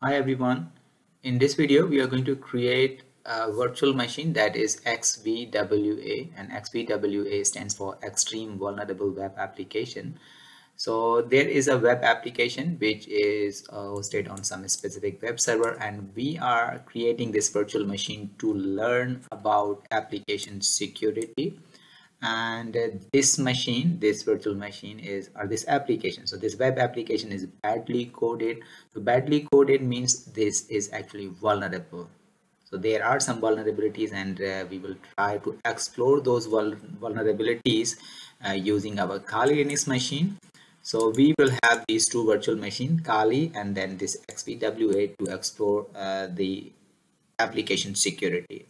Hi everyone. In this video, we are going to create a virtual machine that is XVWA and XVWA stands for Extreme Vulnerable Web Application. So there is a web application which is uh, hosted on some specific web server and we are creating this virtual machine to learn about application security and uh, this machine this virtual machine is or this application so this web application is badly coded. So badly coded means this is actually vulnerable. So there are some vulnerabilities and uh, we will try to explore those vul vulnerabilities uh, using our Kali Linux machine. So we will have these two virtual machine Kali and then this xvwa to explore uh, the application security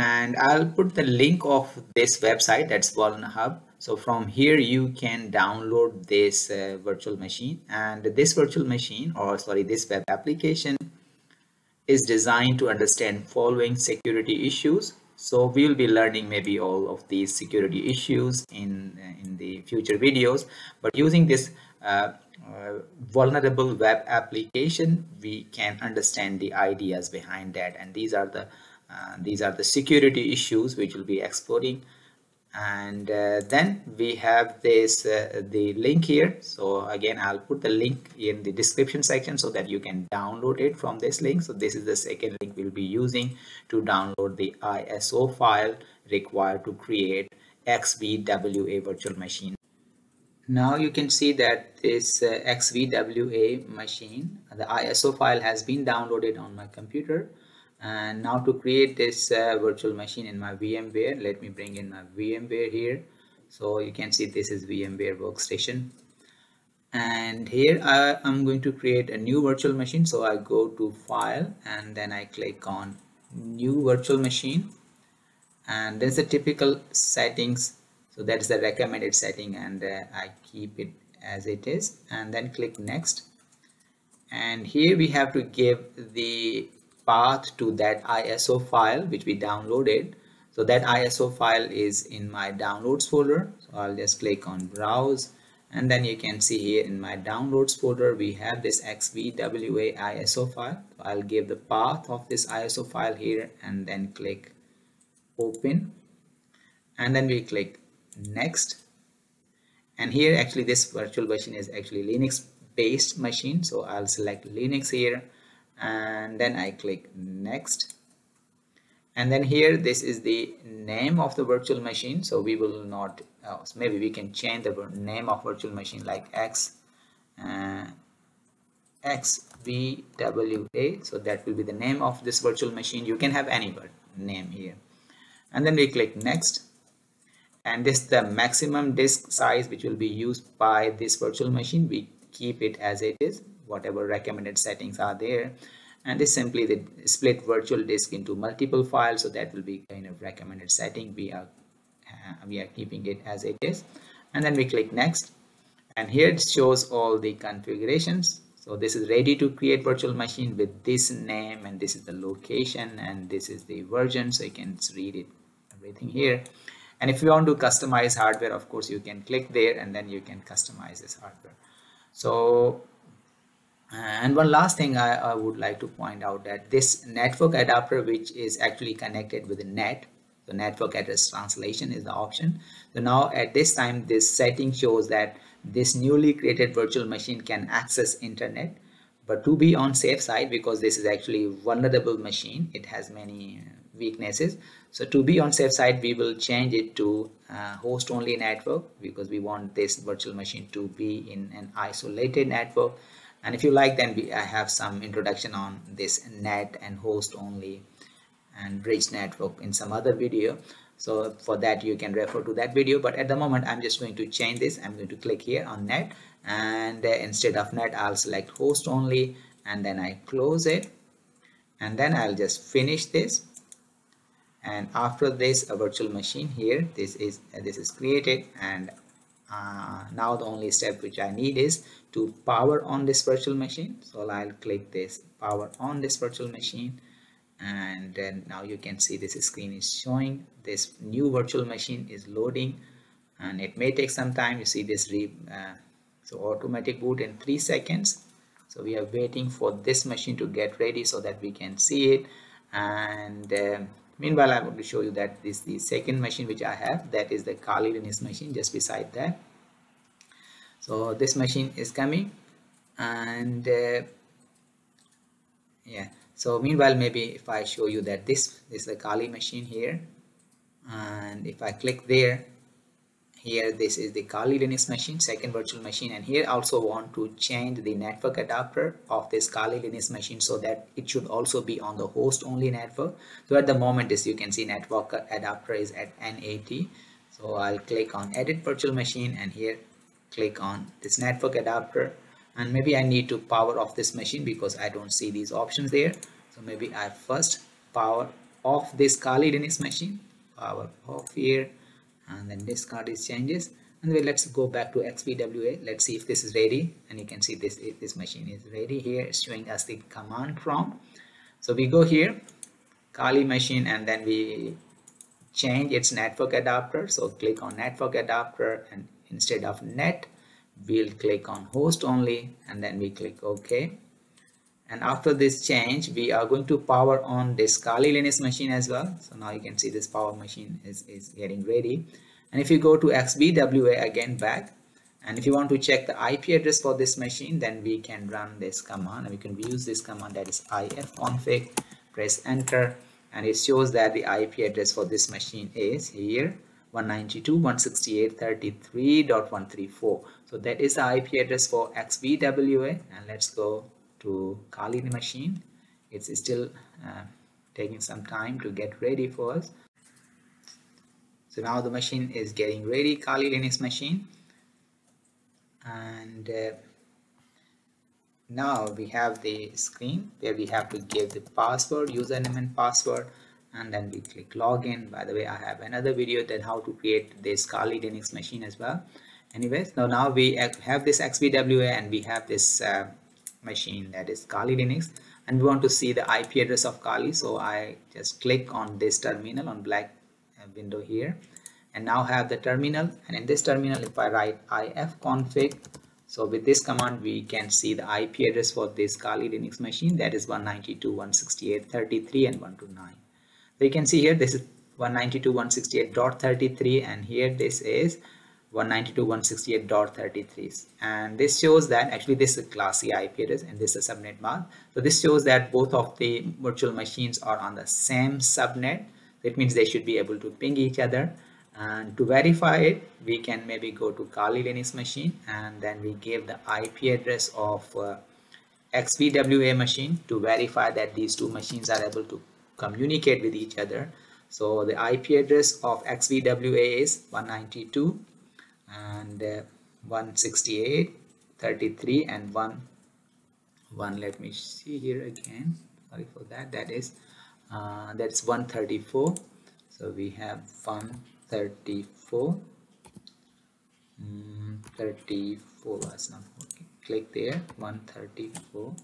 and I'll put the link of this website VulnHub. So from here you can download this uh, virtual machine and this virtual machine or sorry this web application is designed to understand following security issues. So we will be learning maybe all of these security issues in, uh, in the future videos but using this uh, uh, vulnerable web application we can understand the ideas behind that and these are the uh, these are the security issues which we'll be exploring. And uh, then we have this uh, the link here. So again i'll put the link in the description section so that you can download it from this link. So this is the second link we'll be using to download the iso file required to create xvwa virtual machine. Now you can see that this uh, xvwa machine the iso file has been downloaded on my computer and now to create this uh, virtual machine in my VMware let me bring in my VMware here. So you can see this is VMware workstation. And here I, am going to create a new virtual machine. So I go to file and then I click on new virtual machine. And there's a typical settings. So that's the recommended setting and uh, I keep it as it is and then click next. And here we have to give the path to that ISO file which we downloaded. So that ISO file is in my downloads folder. So I'll just click on browse and then you can see here in my downloads folder we have this xvwa ISO file. So I'll give the path of this ISO file here and then click open and then we click next and here actually this virtual machine is actually Linux based machine so I'll select Linux here and then I click next. And then here this is the name of the virtual machine. So we will not oh, maybe we can change the name of virtual machine like x uh, so that will be the name of this virtual machine. You can have any name here. And then we click next. And this the maximum disk size which will be used by this virtual machine. We keep it as it is whatever recommended settings are there. And this simply the split virtual disk into multiple files so that will be kind of recommended setting. We are uh, we are keeping it as it is. And then we click next. And here it shows all the configurations. So this is ready to create virtual machine with this name and this is the location and this is the version. So you can read it everything here. And if you want to customize hardware of course you can click there and then you can customize this hardware. So and one last thing I, I, would like to point out that this network adapter which is actually connected with the net the network address translation is the option. So now at this time this setting shows that this newly created virtual machine can access internet. But to be on safe side because this is actually vulnerable machine it has many weaknesses. So to be on safe side we will change it to uh, host only network because we want this virtual machine to be in an isolated network and if you like then we, I have some introduction on this net and host only and bridge network in some other video. So for that you can refer to that video. But at the moment I'm just going to change this. I'm going to click here on net. And uh, instead of net I'll select host only. And then I close it. And then I'll just finish this. And after this a virtual machine here. This is uh, this is created. And uh, now the only step which I need is to power on this virtual machine. So I'll click this power on this virtual machine. And then now you can see this screen is showing this new virtual machine is loading. And it may take some time. You see this re, uh, so automatic boot in three seconds. So we are waiting for this machine to get ready so that we can see it. And uh, meanwhile i'm going to show you that this the second machine which i have. That is the kali linux machine just beside that so this machine is coming and uh, yeah. So meanwhile maybe if i show you that this, this is the kali machine here. And if i click there here this is the Kali Linux machine second virtual machine and here also want to change the network adapter of this Kali Linux machine so that it should also be on the host only network. So at the moment as you can see network adapter is at NAT so I'll click on edit virtual machine and here click on this network adapter. And maybe I need to power off this machine because I don't see these options there. So maybe I first power off this Kali Linux machine power off here and then discard these changes. And then let's go back to xvwa let's see if this is ready. And you can see this this machine is ready here. It's showing us the command prompt. So we go here kali machine and then we change its network adapter. So click on network adapter and instead of net we'll click on host only and then we click ok and after this change we are going to power on this Kali Linux machine as well. So now you can see this power machine is, is getting ready. And if you go to xvwa again back and if you want to check the IP address for this machine then we can run this command. And we can use this command that is ifconfig press enter. And it shows that the IP address for this machine is here 192.168.33.134 so that is the IP address for xvwa and let's go to Kali Linux machine. It's still uh, taking some time to get ready for us. So now the machine is getting ready Kali Linux machine. And uh, now we have the screen where we have to give the password username and password. And then we click login. By the way I have another video that how to create this Kali Linux machine as well. Anyways now now we have this XVWA and we have this uh, machine that is Kali Linux. And we want to see the IP address of Kali so I just click on this terminal on black uh, window here. And now have the terminal. And in this terminal if I write ifconfig so with this command we can see the IP address for this Kali Linux machine. That is 192.168.33 and 129 so you can see here this is 192.168.33 and here this is 192.168.33 and this shows that actually this is a class C IP address and this is a subnet mask. So this shows that both of the virtual machines are on the same subnet. That means they should be able to ping each other. And to verify it, we can maybe go to Kali Linux machine and then we give the IP address of uh, XVWA machine to verify that these two machines are able to communicate with each other. So the IP address of XVWA is 192 and uh, 168 33 and 1 1 let me see here again. Sorry for that. That is uh, that's 134 so we have 134 mm, 34 was not click there 134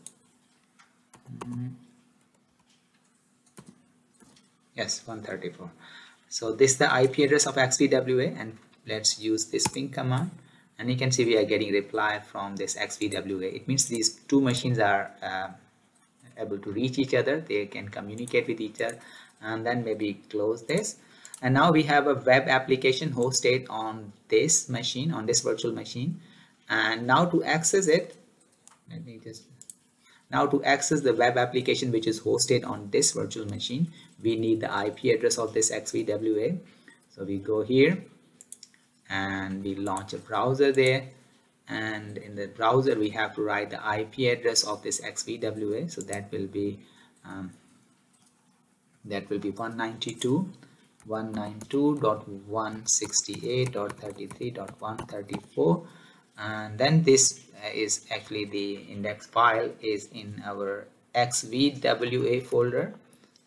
mm. yes 134 so this is the IP address of XVWA and let's use this ping command. And you can see we are getting reply from this xvwa it means these two machines are uh, able to reach each other. They can communicate with each other. And then maybe close this. And now we have a web application hosted on this machine on this virtual machine. And now to access it let me just now to access the web application which is hosted on this virtual machine we need the IP address of this xvwa so we go here and we launch a browser there. And in the browser we have to write the IP address of this XVWA so that will be um, that will be 192 192.168.33.134 and then this is actually the index file is in our xvwa folder.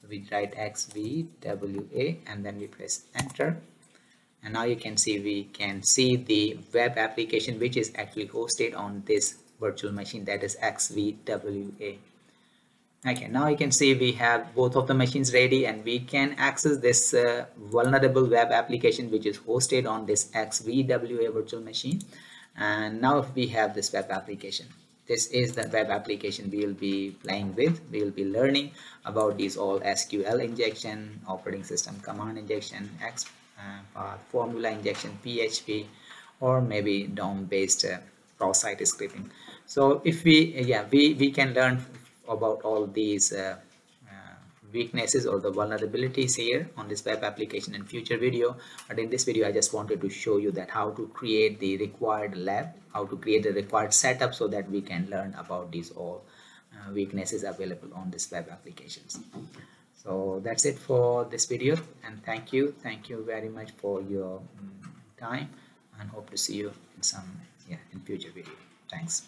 We write xvwa and then we press enter and now you can see we can see the web application which is actually hosted on this virtual machine that is xvwa okay now you can see we have both of the machines ready and we can access this uh, vulnerable web application which is hosted on this xvwa virtual machine. And now we have this web application. This is the web application we will be playing with. We will be learning about these all sql injection operating system command injection x path formula injection php or maybe DOM based uh, cross-site scripting. So if we yeah we we can learn about all these uh, weaknesses or the vulnerabilities here on this web application in future video. But in this video i just wanted to show you that how to create the required lab how to create the required setup so that we can learn about these all uh, weaknesses available on this web applications so that's it for this video and thank you thank you very much for your um, time and hope to see you in some yeah in future video. Thanks